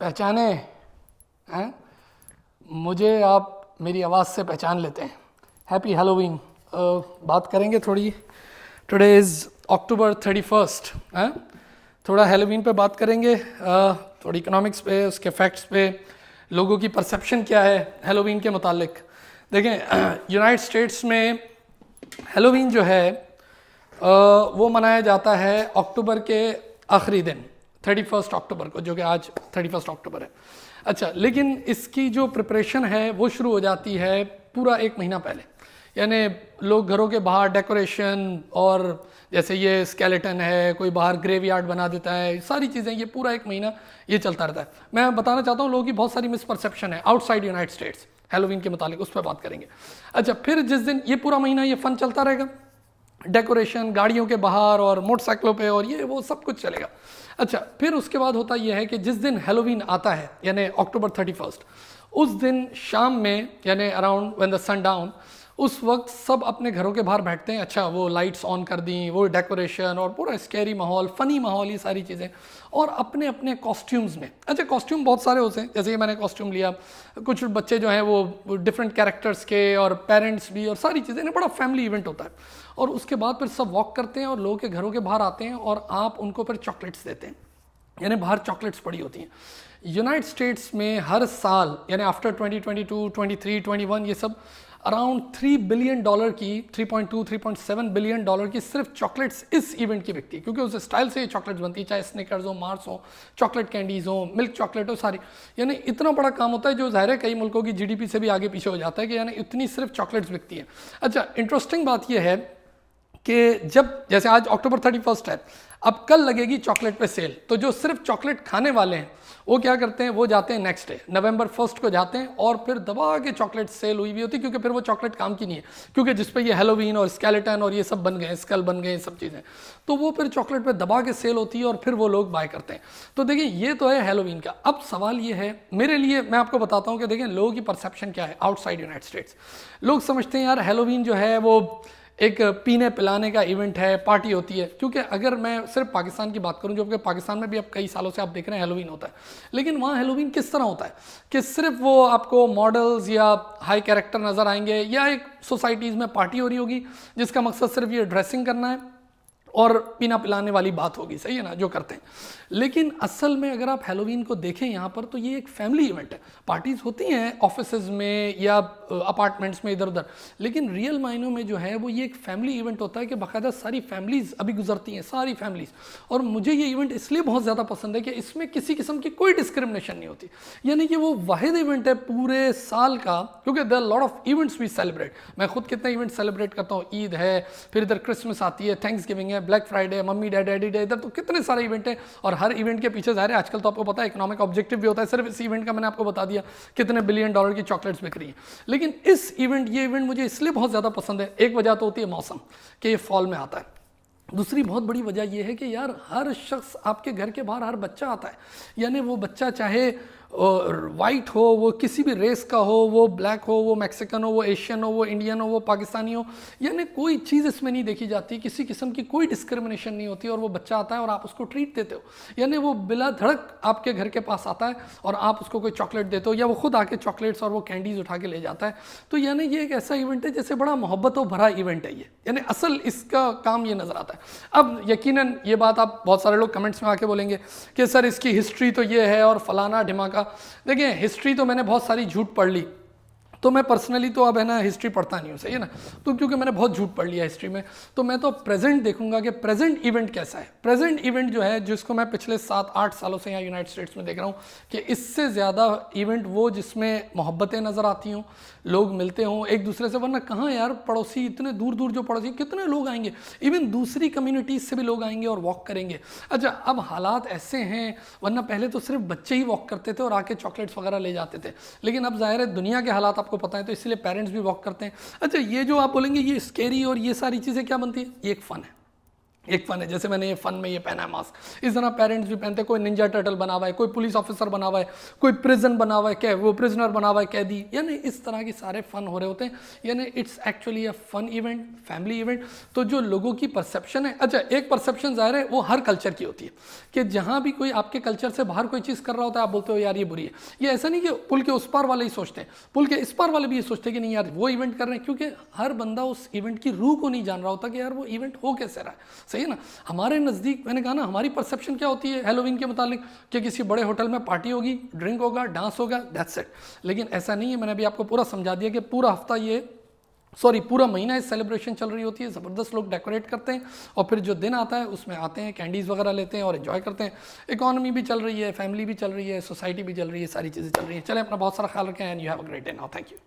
पहचाने, हैं? मुझे आप मेरी आवाज़ से पहचान लेते हैं। हैप्पी हेलोवीन बात करेंगे थोड़ी। Today is October thirty first हैं? थोड़ा हेलोवीन पे बात करेंगे। थोड़ी इकोनॉमिक्स पे, उसके फैक्ट्स पे, लोगों की परसेप्शन क्या है हेलोवीन के मुतालिक। देखें यूनाइटेड स्टेट्स में हेलोवीन जो है वो मनाया जाता है अक्टूबर के आखिरी दिन। थर्टी फ़र्स्ट अक्टूबर को, जो कि आज थर्टी फ़र्स्ट अक्टूबर है। अच्छा लेकिन इसकी जो प्रिपरेशन है, वो शुरू हो जाती है पूरा एक महीना पहले। यानी लोग घरों के बाहर डेकोरेशन और जैसे ये स्केलेटन है, कोई बाहर ग्रेव यार्ड बना देता है, सारी चीज़ें, ये पूरा एक महीना ये चलता रहता है। मैं बताना चाहता हूँ, लोगों की बहुत सारी मिसपरसेप्शन है आउटसाइड यूनाइटेड स्टेट्स हेलोविन के मुतालिक, उस पर बात करेंगे। अच्छा फिर जिस दिन ये पूरा महीना ये फन चलता रहेगा डेकोरेशन, गाड़ियों के बाहर और मोटरसाइकिलों पे और ये, वो सब कुछ चलेगा। अच्छा फिर उसके बाद होता यह है कि जिस दिन हेलोवीन आता है, यानी अक्टूबर थर्टी उस दिन शाम में, यानी around when the sun down उस वक्त सब अपने घरों के बाहर बैठते हैं। अच्छा वो लाइट्स ऑन कर दी, वो डेकोरेशन और पूरा स्केरी माहौल फ़नी माहौल, ये सारी चीज़ें। और अपने अपने कॉस्ट्यूम्स में। अच्छा कॉस्ट्यूम बहुत सारे होते हैं। जैसे कि मैंने कॉस्ट्यूम लिया। कुछ बच्चे जो हैं, वो डिफरेंट कैरेक्टर्स के और पेरेंट्स भी और सारी चीज़ें। बड़ा फैमिली इवेंट होता है। और उसके बाद फिर सब वॉक करते हैं और लोगों के घरों के बाहर आते हैं और आप उनको फिर चॉकलेट्स देते हैं। यानी बाहर चॉकलेट्स पड़ी होती हैं। यूनाइटेड स्टेट्स में हर साल यानी आफ्टर 2022, 23, 21 ये सब अराउंड थ्री बिलियन डॉलर की 3.2, 3.7 बिलियन डॉलर की सिर्फ़ चॉकलेट्स इस इवेंट की बिकती है। क्योंकि उस स्टाइल से ये चॉकलेट्स बनती है चाहे स्निकर्स हो मार्स हो चॉकलेट कैंडीज़ हो मिल्क चॉकलेट हो सारी। यानी इतना बड़ा काम होता है जो ज़ाहिर है कई मुल्कों की जीडीपी से भी आगे पीछे हो जाता है कि यानी इतनी सिर्फ़ चॉकलेट्स बिकती हैं। अच्छा इंटरेस्टिंग बात यह है कि जब, जैसे आज अक्टूबर थर्टी फ़र्स्ट है, अब कल लगेगी चॉकलेट पे सेल। तो जो सिर्फ़ चॉकलेट खाने वाले हैं, वो क्या करते हैं? वो जाते हैं नेक्स्ट डे नवंबर फ़र्स्ट को जाते हैं और फिर दबा के चॉकलेट सेल हुई भी होती क्योंकि फिर वो चॉकलेट काम की नहीं है, क्योंकि जिस पे ये हेलोवीन और स्केलेटन और ये सब बन गए स्कल बन गए सब चीज़ें। तो वो फिर चॉकलेट पे दबा के सेल होती है और फिर वो लोग बाय करते हैं। तो देखिए, ये तो है हेलोवीन का। अब सवाल ये है, मेरे लिए मैं आपको बताता हूँ कि देखें लोगों की परसेप्शन क्या है आउटसाइड यूनाइटेड स्टेट्स लोग समझते हैं, यार हेलोवीन जो है वो एक पीने पिलाने का इवेंट है पार्टी होती है। क्योंकि अगर मैं सिर्फ़ पाकिस्तान की बात करूँ, जो कि पाकिस्तान में भी अब कई सालों से आप देख रहे हैं हेलोवीन होता है। लेकिन वहाँ हेलोवीन किस तरह होता है कि सिर्फ़ वो आपको मॉडल्स या हाई कैरेक्टर नज़र आएँगे, या एक सोसाइटीज़ में पार्टी हो रही होगी, जिसका मकसद सिर्फ़ ये ड्रेसिंग करना है। और पीना पिलाने वाली बात होगी। सही है ना? जो करते हैं। लेकिन असल में अगर आप हेलोवीन को देखें यहाँ पर तो ये एक फैमिली इवेंट है। पार्टीज़ होती हैं ऑफ़िस में या अपार्टमेंट्स में इधर उधर लेकिन रियल मायनों में जो है, वो ये एक फैमिली इवेंट होता है कि बाकायदा सारी फैमिलीज़ अभी गुजरती हैं, सारी फैमिलीज़ और मुझे ये इवेंट इसलिए बहुत ज़्यादा पसंद है कि इसमें किसी किस्म की कोई डिस्क्रिमिनेशन नहीं होती। यानी कि वो वाहिद इवेंट है पूरे साल का, क्योंकि the lot of events we celebrate मैं खुद कितने इवेंट सेलिब्रेट करता हूँ? ईद है, फिर इधर क्रिसमस आती है थैंक्स गिविंग है black Friday mummy, dad, daddy day इधर तो कितने सारे इवेंट हैं। और हर इवेंट के पीछे ज़ाहिर है, आजकल तो आपको पता है इकोनॉमिक ऑब्जेक्टिव भी होता है। सिर्फ़ इस इवेंट का मैंने आपको बता दिया, कितने बिलियन डॉलर की चॉकलेट्स बिक रही हैं। लेकिन इस इवेंट ये इवेंट मुझे इसलिए बहुत ज़्यादा पसंद है। एक वजह तो होती है मौसम, कि ये फॉल में आता है। दूसरी बहुत बड़ी वजह यह है कि यार, हर शख्स आपके घर के बाहर, हर बच्चा आता है। यानी वो बच्चा चाहे वाइट हो, वो किसी भी रेस का हो, वो ब्लैक हो, वो मैक्सिकन हो, वो एशियन हो, वो इंडियन हो, वो पाकिस्तानी हो, यानी कोई चीज़ इसमें नहीं देखी जाती, किसी किस्म की कोई डिस्क्रिमिनेशन नहीं होती और वो बच्चा आता है और आप उसको ट्रीट देते हो। यानी वो बिला धड़क आपके घर के पास आता है और आप उसको कोई चॉकलेट देते हो या वो खुद आके चॉकलेट्स और वो कैंडीज़ उठा के ले जाता है। तो यानी ये एक ऐसा इवेंट है, जैसे बड़ा मोहब्बत भरा इवेंट है ये। यानी असल इसका काम ये नज़र आता है। अब यकीन ये बात आप बहुत सारे लोग कमेंट्स में आके बोलेंगे कि, सर, इसकी हिस्ट्री तो ये है और फलाना ढिमाका देखिए हिस्ट्री तो मैंने बहुत सारी झूठ पढ़ ली। तो मैं पर्सनली तो अब है ना हिस्ट्री पढ़ता नहीं हूँ, सही है ना? तो क्योंकि मैंने बहुत झूठ पढ़ लिया हिस्ट्री में तो मैं तो प्रेजेंट देखूँगा कि प्रेजेंट इवेंट कैसा है। प्रेजेंट इवेंट जो है, जिसको मैं पिछले सात आठ सालों से यहाँ यूनाइटेड स्टेट्स में देख रहा हूँ, कि इससे ज़्यादा इवेंट वो जिसमें मोहब्बतें नज़र आती हों, लोग मिलते हों, एक दूसरे से, वरना कहाँ यार पड़ोसी, इतने दूर दूर जो पड़ोसी, कितने लोग आएँगे? इवन दूसरी कम्युनिटीज़ से भी लोग आएँगे और वॉक करेंगे। अच्छा अब हालात ऐसे हैं, वरना पहले तो सिर्फ़ बच्चे ही वॉक करते थे और आके चॉकलेट्स वगैरह ले जाते थे। लेकिन अब ज़ाहिर है, दुनिया के हालात आपको पता है तो इसलिए पेरेंट्स भी वॉक करते हैं। अच्छा ये जो आप बोलेंगे, ये स्केरी और ये सारी चीज़ें क्या बनती है? ये एक फ़न है। एक फन है। जैसे मैंने ये फन में ये पहना है मास्क इस तरह पेरेंट्स भी पहनते हैं। कोई निंजा टर्टल बना हुआ है, कोई पुलिस ऑफिसर बना हुआ है, कोई प्रिजन बना हुआ है, क्या वो प्रिजनर बना हुआ है कैदी? यानी इस तरह के सारे फन हो रहे होते हैं। यानी it's actually a fun event family event तो जो लोगों की परसेप्शन है अच्छा एक परसेप्शन ज़ाहिर है, वो हर कल्चर की होती है। कि जहाँ भी कोई आपके कल्चर से बाहर कोई चीज़ कर रहा होता है, आप बोलते हो, यार, ये बुरी है। ये ऐसा नहीं कि पुल के उस पार वाले ही सोचते हैं। पुल के इस पार वाले भी ये सोचते हैं कि नहीं, यार, वो इवेंट कर रहे हैं। क्योंकि हर बंदा उस इवेंट की रूह को नहीं जान रहा होता कि, यार, वो इवेंट हो कैसे रहा है? सही है ना? हमारे नज़दीक, मैंने कहा ना, हमारी परसेप्शन क्या होती है हेलोविन के मुतालिक? कि किसी बड़े होटल में पार्टी होगी ड्रिंक होगा डांस होगा दैट्स इट लेकिन ऐसा नहीं है, मैंने अभी आपको पूरा समझा दिया कि पूरा हफ़्ता ये सॉरी पूरा महीना इस सेलिब्रेशन चल रही होती है, ज़बरदस्त लोग डेकोरेट करते हैं, और फिर जो दिन आता है, उसमें आते हैं कैंडीज़ वगैरह लेते हैं और इन्जॉय करते हैं। इकॉनमी भी चल रही है फैमिली भी चल रही है सोसाइटी भी चल रही है, सारी चीज़ें चल रही हैं। चलें, अपना बहुत सारा ख्याल रखें and you have a great day now thank you